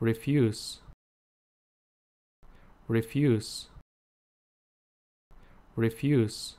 refuse. Refuse. Refuse.